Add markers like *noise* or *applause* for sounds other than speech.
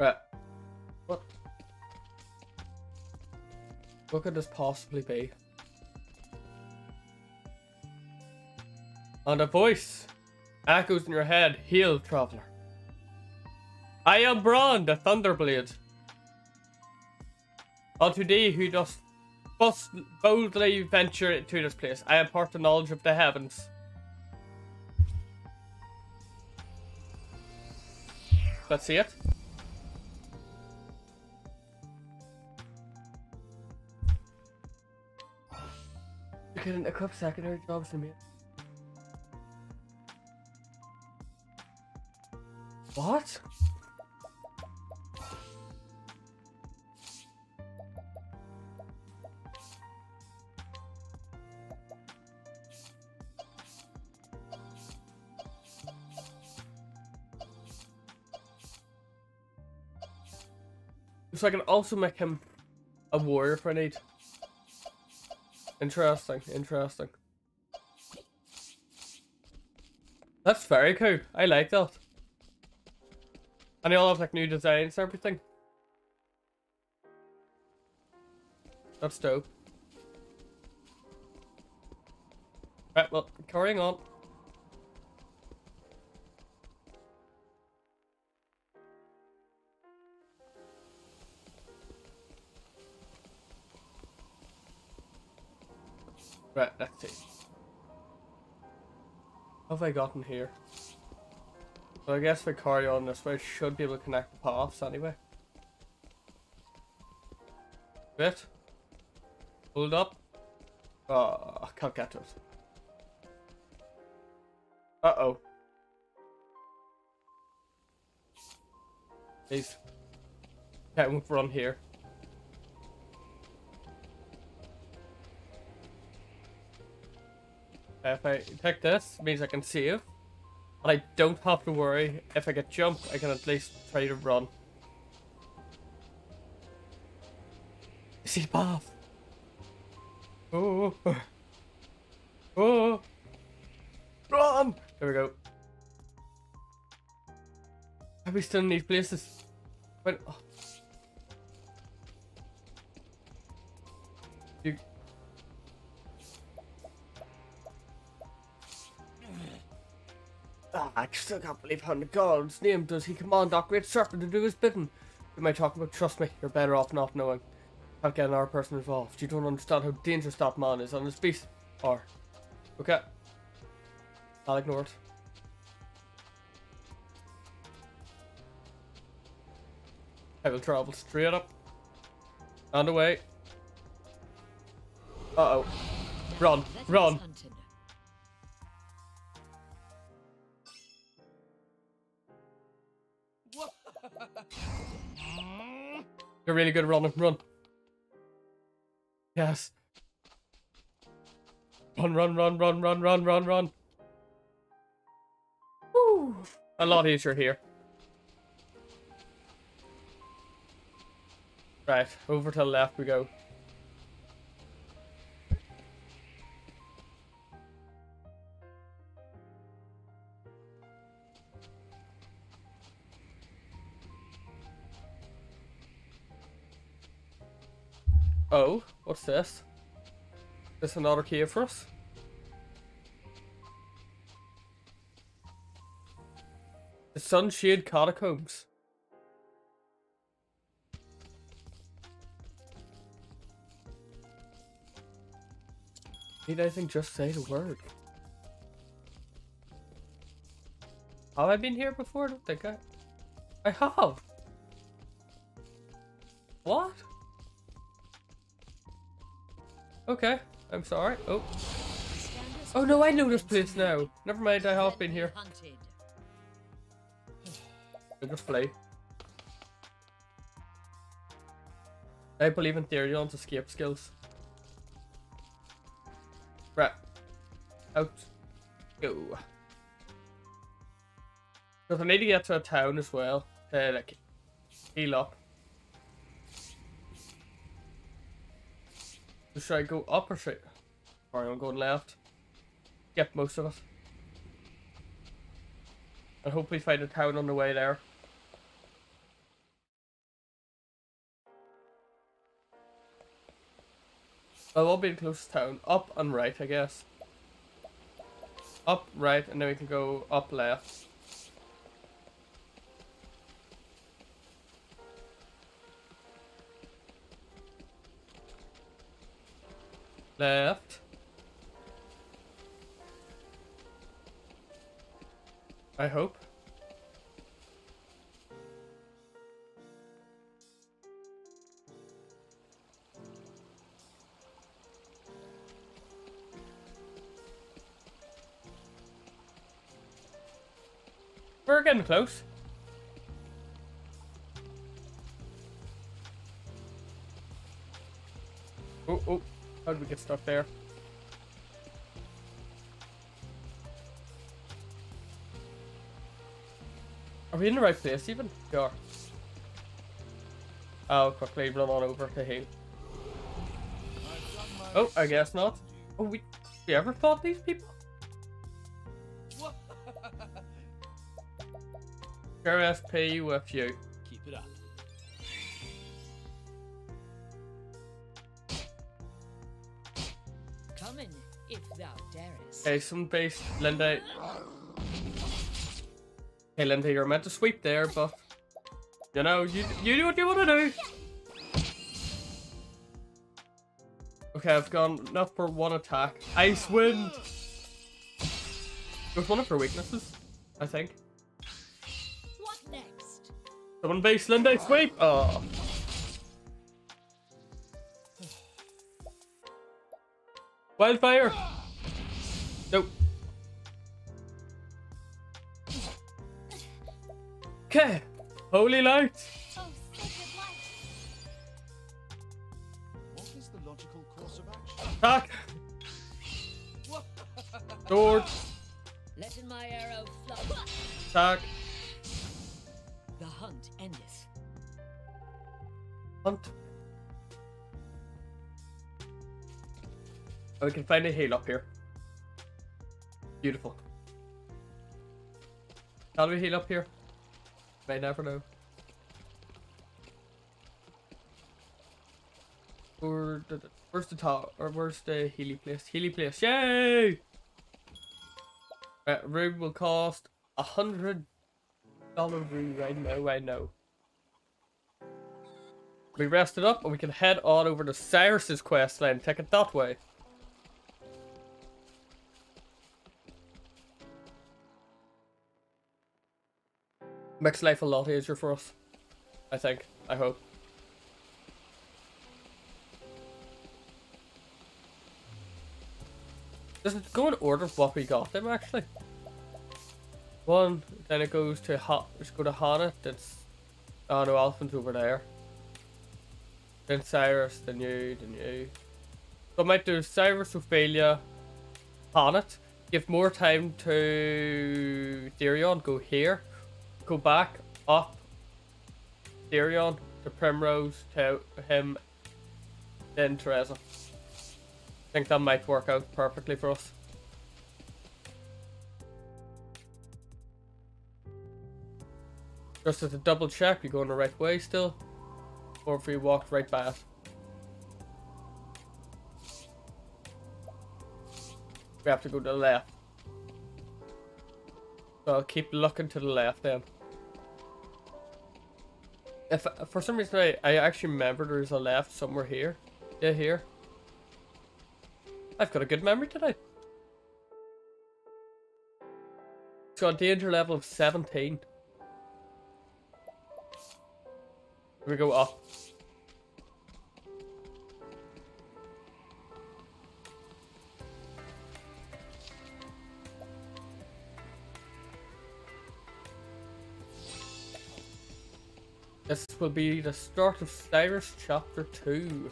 Right. What? What could this possibly be? And a voice echoes in your head, Heal, traveler. I am Brand, the Thunderblade. Unto thee who dost must boldly venture into this place, I impart the knowledge of the heavens. Let's see it. You can equip secondary jobs to me. What? So I can also make him a warrior if I need. Interesting, interesting. That's very cool. I like that. And they all have like new designs and everything. That's dope. Right, well, carrying on. Right, let's see. What have I gotten here? So I guess I carry on this way, should be able to connect the paths anyway. Bit. Hold up. Oh, I can't get to it. Uh-oh. Please. Can't run here. Uh, if I take this, means I can save. And I don't have to worry. If I get jumped, I can at least try to run. See path. Oh. Oh. Run! There we go. Are we still in these places? But, oh. Ah, I still can't believe how in God's name does he command that great serpent to do his bidding. You might talk about trust me, you're better off not knowing. Can't get another person involved. You don't understand how dangerous that man is on his beast. Or okay. I'll ignore it. I will travel straight up. And away. Uh oh. Run, run. You're really good running. Run. Yes. Run, run, run, run, run, run, run, run. Woo. A lot easier here. Right, over to the left we go. Oh, what's this? This another cave for us? The Sunshade Catacombs. Need anything, just say the word. Have I been here before? I don't think I... I have! What? Okay, I'm sorry. Oh. Oh no, I know this place now. Never mind, I have been here. I just fly. I believe in Therion's escape skills. Right. Out. Go. Because I need to get to a town as well. To like heal up. So should I go up or should I... Sorry, I'm going left. Get most of it. And hopefully find a town on the way there. I'll be the closest town. Up and right, I guess. Up, right, and then we can go up left. Left. I hope. We're getting close. Oh, oh, how did we get stuck there? Are we in the right place even? We are. Oh, I'll quickly run on over to him. Oh, I guess not. Oh, we, we ever fought these people? *laughs* RSP with you. In, if thou darest. Okay, some base, Linde. Hey, Linde, you're meant to sweep there, but you know, you you do what you want to do. Okay, I've gone enough for one attack. Ice wind. It was one of her weaknesses, I think. What next? Someone base Linde, sweep. Oh. Wildfire. Nope. Okay. Holy light. Oh. What is the logical course of action? Attack. Sword. Let my arrow fly. Attack. The hunt endeth. Hunt. Oh, we can find a heal up here. Beautiful. How do we heal up here? May never know. Or where's the top or where's the Healy place? Healy place, yay! Right, room will cost a hundred dollar room right now, I know. We rest it up and we can head on over to Cyrus's quest line, take it that way. Makes life a lot easier for us. I think. I hope. Does it go in order of what we got them actually? One, then it goes to hot. Let's go to Hana. That's oh no, Alfyn's over there. Then Cyrus, then you, then you. So I might do Cyrus, Ophilia, H'aanit. Give more time to Therion. Go here. Go back up. Therion to Primrose to him. Then Teresa. I think that might work out perfectly for us. Just as a double check, we going the right way still? Or if we walked right by it? We have to go to the left. So I'll keep looking to the left then. If for some reason I, I actually remember there's a left somewhere here. Yeah, here. I've got a good memory today. It's got a danger level of 17. Here we go up. This will be the start of Cyrus chapter 2.